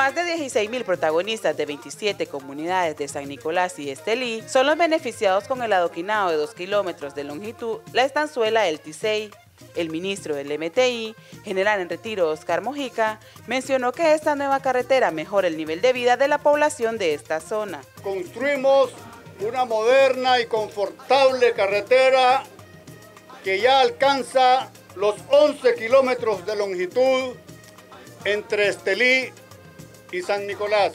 de 16.000 protagonistas de 27 comunidades de San Nicolás y Estelí son los beneficiados con el adoquinado de 2 kilómetros de longitud, la estanzuela El Tisei. El ministro del MTI, general en retiro Oscar Mojica, mencionó que esta nueva carretera mejora el nivel de vida de la población de esta zona. Construimos una moderna y confortable carretera que ya alcanza los 11 kilómetros de longitud entre Estelí y San Nicolás.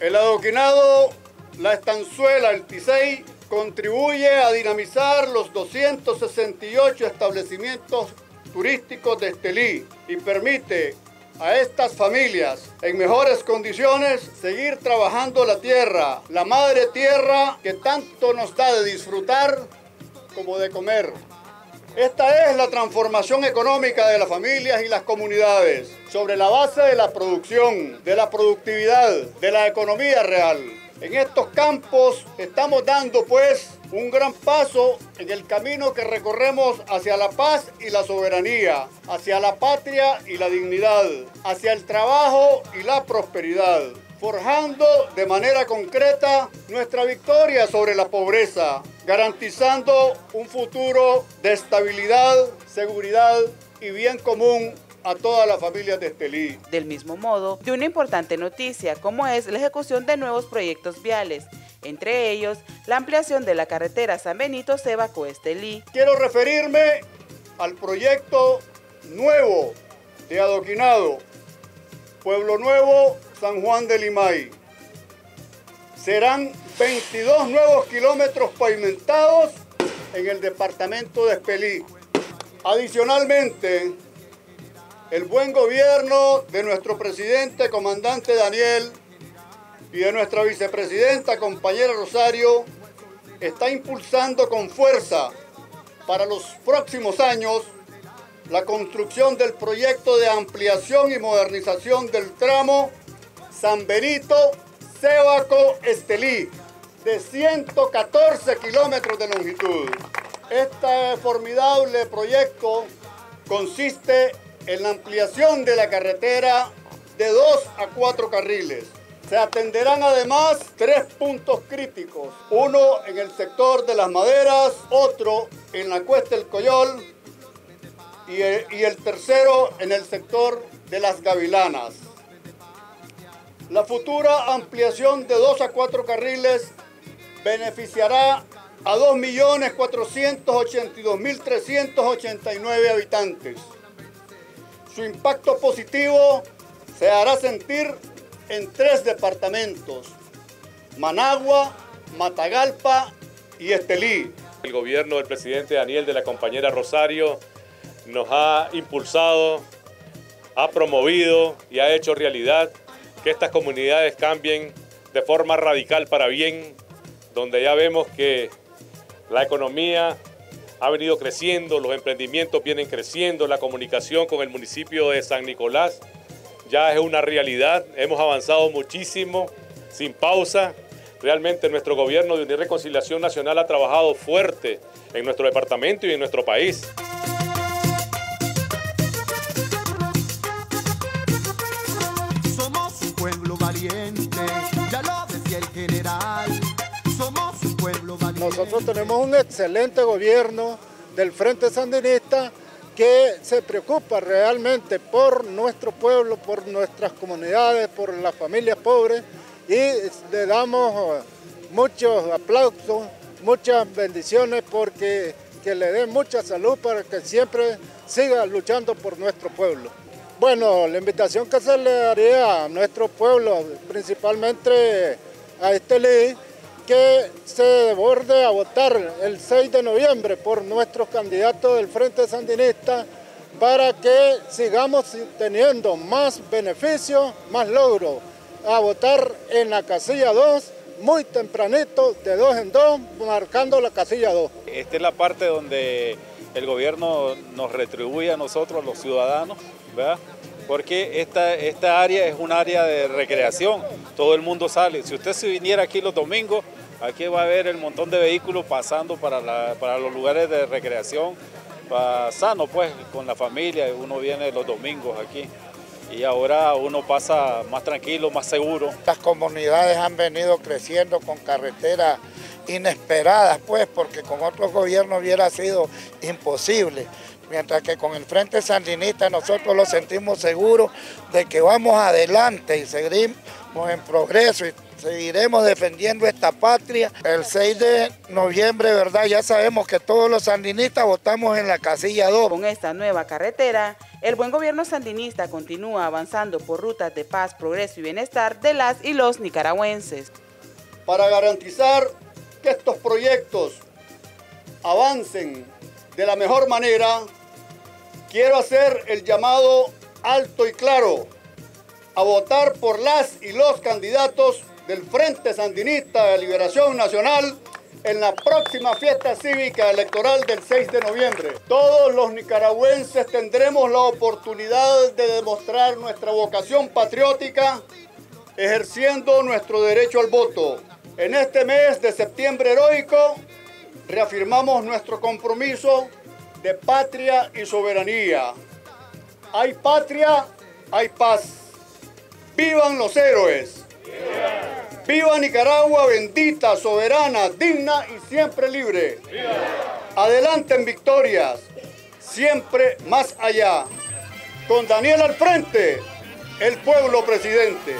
El adoquinado, la estanzuela, el Tisei, contribuye a dinamizar los 268 establecimientos turísticos de Estelí y permite a estas familias en mejores condiciones seguir trabajando la tierra, la madre tierra que tanto nos da de disfrutar como de comer. Esta es la transformación económica de las familias y las comunidades sobre la base de la producción, de la productividad, de la economía real. En estos campos estamos dando pues un gran paso en el camino que recorremos hacia la paz y la soberanía, hacia la patria y la dignidad, hacia el trabajo y la prosperidad forjando de manera concreta nuestra victoria sobre la pobreza, garantizando un futuro de estabilidad, seguridad y bien común a todas las familias de Estelí. Del mismo modo, de una importante noticia como es la ejecución de nuevos proyectos viales, entre ellos la ampliación de la carretera San Benito Sebaco Estelí. Quiero referirme al proyecto nuevo de adoquinado Pueblo Nuevo San Juan de Limay. Serán 22 nuevos kilómetros pavimentados en el departamento de Espelí. Adicionalmente, el buen gobierno de nuestro presidente, comandante Daniel, y de nuestra vicepresidenta, compañera Rosario, está impulsando con fuerza para los próximos años la construcción del proyecto de ampliación y modernización del tramo San Benito, Cebaco, Estelí, de 114 kilómetros de longitud. Este formidable proyecto consiste en la ampliación de la carretera de dos a cuatro carriles. Se atenderán además tres puntos críticos, uno en el sector de las maderas, otro en la cuesta del Coyol y el, y el tercero en el sector de las Gavilanas. La futura ampliación de dos a cuatro carriles beneficiará a 2.482.389 habitantes. Su impacto positivo se hará sentir en tres departamentos, Managua, Matagalpa y Estelí. El gobierno del presidente Daniel de la compañera Rosario nos ha impulsado, ha promovido y ha hecho realidad que estas comunidades cambien de forma radical para bien, donde ya vemos que la economía ha venido creciendo, los emprendimientos vienen creciendo, la comunicación con el municipio de San Nicolás ya es una realidad, hemos avanzado muchísimo, sin pausa. Realmente nuestro gobierno de y Reconciliación Nacional ha trabajado fuerte en nuestro departamento y en nuestro país. Nosotros tenemos un excelente gobierno del Frente Sandinista que se preocupa realmente por nuestro pueblo, por nuestras comunidades, por las familias pobres y le damos muchos aplausos, muchas bendiciones porque que le den mucha salud para que siempre siga luchando por nuestro pueblo. Bueno, la invitación que se le haría a nuestro pueblo, principalmente a este ley, que se desborde a votar el 6 de noviembre por nuestros candidatos del Frente Sandinista para que sigamos teniendo más beneficios, más logros. A votar en la casilla 2, muy tempranito, de dos en dos, marcando la casilla 2. Esta es la parte donde el gobierno nos retribuye a nosotros, los ciudadanos, ¿verdad? Porque esta, esta área es un área de recreación, todo el mundo sale. Si usted se viniera aquí los domingos, aquí va a haber el montón de vehículos pasando para, para los lugares de recreación, sano pues, con la familia, uno viene los domingos aquí. y ahora uno pasa más tranquilo, más seguro. Las comunidades han venido creciendo con carreteras inesperadas, pues, porque con otros gobiernos hubiera sido imposible. Mientras que con el Frente Sandinista nosotros lo sentimos seguros de que vamos adelante y seguimos en progreso y seguiremos defendiendo esta patria. El 6 de noviembre, ¿verdad? Ya sabemos que todos los sandinistas votamos en la casilla 2. Con esta nueva carretera, el buen gobierno sandinista continúa avanzando por rutas de paz, progreso y bienestar de las y los nicaragüenses. Para garantizar que estos proyectos avancen de la mejor manera, quiero hacer el llamado alto y claro a votar por las y los candidatos del Frente Sandinista de Liberación Nacional en la próxima fiesta cívica electoral del 6 de noviembre. Todos los nicaragüenses tendremos la oportunidad de demostrar nuestra vocación patriótica ejerciendo nuestro derecho al voto. En este mes de septiembre heroico reafirmamos nuestro compromiso de patria y soberanía. Hay patria, hay paz. ¡Vivan los héroes! ¡Viva Nicaragua bendita, soberana, digna y siempre libre! Adelante en victorias, siempre más allá. Con Daniel al frente, el pueblo presidente.